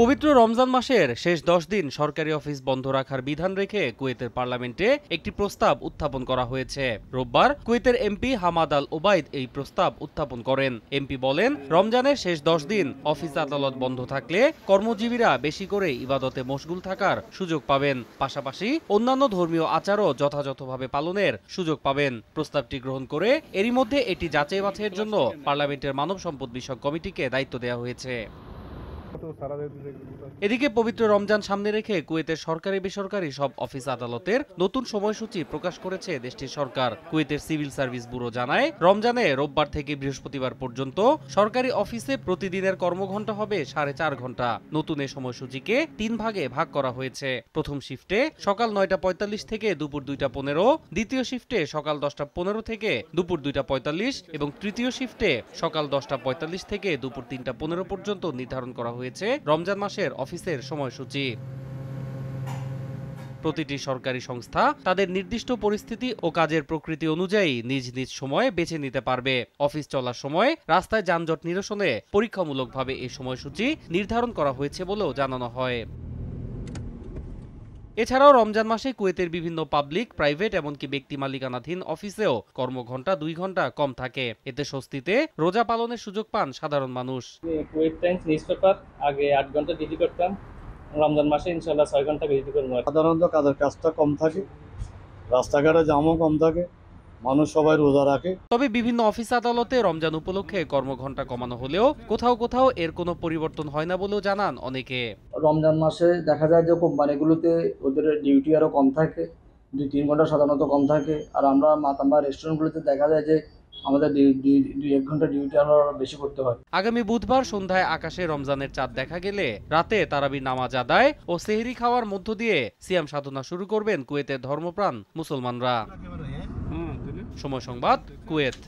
পবিত্র রমজান মাসের শেষ দশ দিন সরকারি অফিস বন্ধ রাখার বিধান রেখে কুয়েতের পার্লামেন্টে একটি প্রস্তাব উত্থাপন করা হয়েছে। রোববার কুয়েতের এমপি হামাদ আল ওবায়দ এই প্রস্তাব উত্থাপন করেন। এমপি বলেন, রমজানের শেষ দশ দিন অফিস আদালত বন্ধ থাকলে কর্মজীবীরা বেশি করে ইবাদতে মশগুল থাকার সুযোগ পাবেন। পাশাপাশি অন্যান্য ধর্মীয় আচারও যথাযথভাবে পালনের সুযোগ পাবেন। প্রস্তাবটি গ্রহণ করে এরই মধ্যে এটি যাচাই বাছাইয়ের জন্য পার্লামেন্টের মানব সম্পদ বিষয়ক কমিটিকে দায়িত্ব দেওয়া হয়েছে। এদিকে পবিত্র রমজান সামনে রেখে কুয়েতের সরকারি বেসরকারি সব অফিস আদালতের নতুন সময়সূচি প্রকাশ করেছে দেশটির সরকার। কুয়েতের সিভিল সার্ভিস ব্যুরো জানায়, রমজানে রোববার থেকে বৃহস্পতিবার পর্যন্ত সরকারি অফিসে প্রতিদিনের কর্মঘণ্টা হবে সাড়ে চার ঘণ্টা নতুন এ সময়সূচিকে তিন ভাগে ভাগ করা হয়েছে। প্রথম শিফটে সকাল নয়টা পঁয়তাল্লিশ থেকে দুপুর দুইটা পনেরো, দ্বিতীয় শিফটে সকাল দশটা পনেরো থেকে দুপুর দুইটা পঁয়তাল্লিশ এবং তৃতীয় শিফটে সকাল দশটা পঁয়তাল্লিশ থেকে দুপুর তিনটা পনেরো পর্যন্ত নির্ধারণ করা হয়েছে। রমজান মাসের অফিসের সময়সূচি। প্রতিটি সরকারি সংস্থা তাদের নির্দিষ্ট পরিস্থিতি ও কাজের প্রকৃতি অনুযায়ী নিজ নিজ সময় বেছে নিতে পারবে। অফিস চলার সময় রাস্তায় যানজট নিরসনে পরীক্ষামূলকভাবে এই সময়সূচি নির্ধারণ করা হয়েছে বলেও জানানো হয়। এছাড়াও রমজান মাসে কুয়েতের বিভিন্ন পাবলিক প্রাইভেট এমনকি ব্যক্তি মালিকানাধীন অফিসেও কর্মঘণ্টা দুই ঘণ্টা কম থাকে। এতে স্বস্তিতে রোজা পালনের সুযোগ পান সাধারণ মানুষ। কুয়েত টাইমস নিউজ পেপার আগে আট ঘণ্টা ডিউটি করতাম। রমজান মাসে ইনশাল্লাহ ছয় ঘণ্টা ডিউটি করব। সাধারণত কাজের কাজটা কম থাকে রাস্তাঘাটে জামও কম থাকে মানুষ সবাই রোজা রাখে। তবে বিভিন্ন অফিস আদালতে রমজান উপলক্ষে কর্মঘণ্টা কমানো হলেও কোথাও কোথাও এর কোনো পরিবর্তন হয় না বলেও জানান অনেকে। রমজান মাসে দেখা যায় যে কোম্পানিগুলোতে ওদের ডিউটি আরও কম থাকে দুই তিন ঘণ্টা সাধারণত কম থাকে। আর আমরা মাতাম বা রেস্টুরেন্টগুলোতে দেখা যায় যে আমাদের দুই এক ঘণ্টা ডিউটি আমরা বেশি করতে হয়। আগামী বুধবার সন্ধ্যায় আকাশে রমজানের চাঁদ দেখা গেলে রাতে তারাবি নামাজ আদায় ও সেহরি খাওয়ার মধ্য দিয়ে সিয়াম সাধনা শুরু করবেন কুয়েতের ধর্মপ্রাণ মুসলমানরা। সময় সংবাদ কুয়েত।